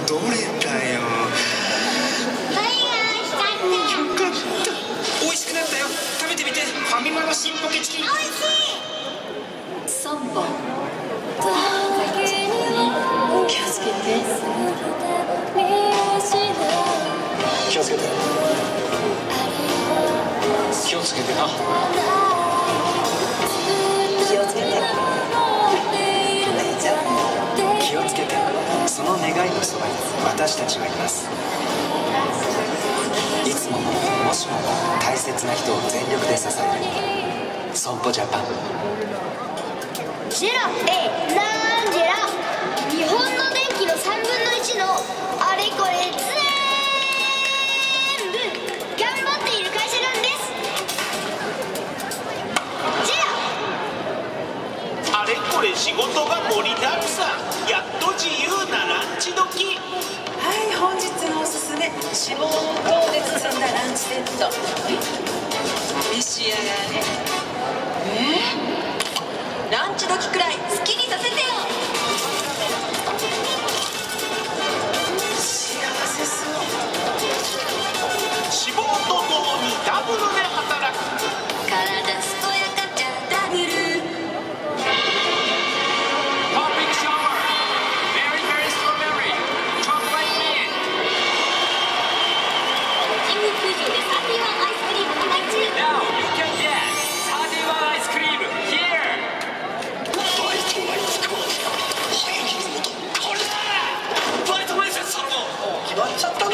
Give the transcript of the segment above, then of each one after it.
どれだよ？よかった美味しくなったよ。食べてみて。ファミマの新ポケチキン。3番気をつけて私たちはいます。いつもももしも大切な人を全力で支える損保ジャパン。ジェラえなんジェラ日本の電気の3分の1のあれこれ全部頑張っている会社なんです。ジェラ。あれこれ仕事が盛りだくさん。やっと自由な脂肪糖で包んだランチセット。召し上がれ。えー？ランチ時くらい。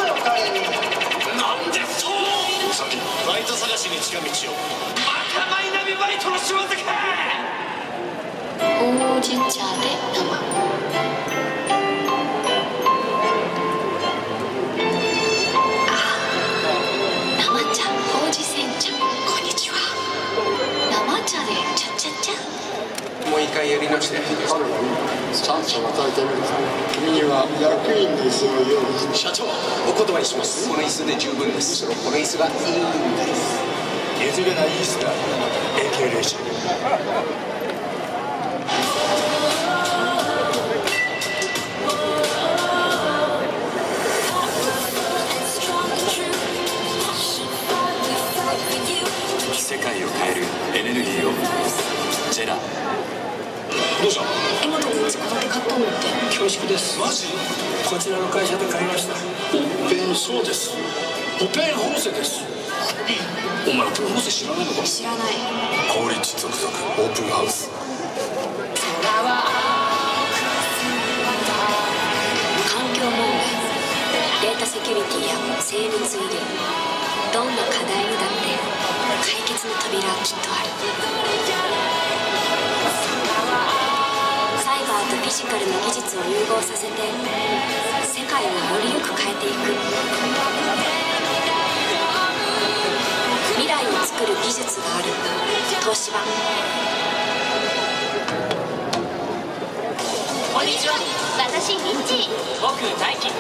なんでそうさバイト探しに近道をまたマイナビバイトの仕業かほうじ茶で生生茶ほうじ煎茶こんにちは生茶でチャチャチャもう一回やり直してチャンスを与えてみる君には役員の椅子を用意し社長お断りします。この椅子で十分です。むしろこの椅子がいいんです。譲れない椅子がーション。世界を変えるエネルギーを。ジェラ。どうした江本君ちここで買ったのって恐縮ですマジこちらの会社で買いましたオペンそうですオペンホーセですお前プロモセ知らないのか知らない効率続々オープンハウス環境問題データセキュリティや生物医療どんな課題にだって解決の扉はきっとあるを融合させて世界をよりよく変えていく未来を作る技術がある。東芝。こんにちは。私ミッチ。ー僕大輝。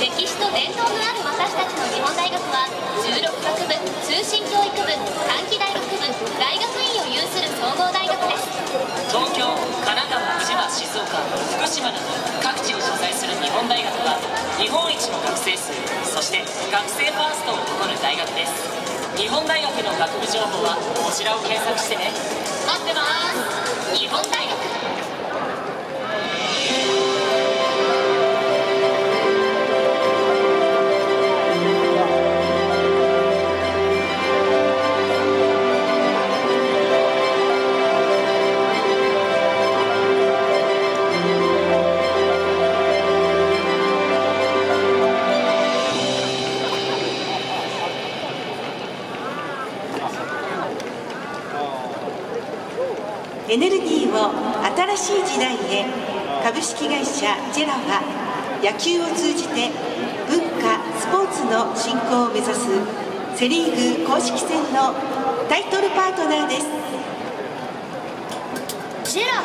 歴史と伝統のある私たちの日本大学は16学部通信教育部短期大学部大学院を有する総合大学です。東京岡福島など各地に所在する日本大学は日本一の学生数そして学生ファーストを誇る大学です。日本大学の学部情報はこちらを検索してね。待ってます。日本大学エネルギーを新しい時代へ株式会社ジェラは野球を通じて文化スポーツの振興を目指すセ・リーグ公式戦のタイトルパートナーです。ジェラ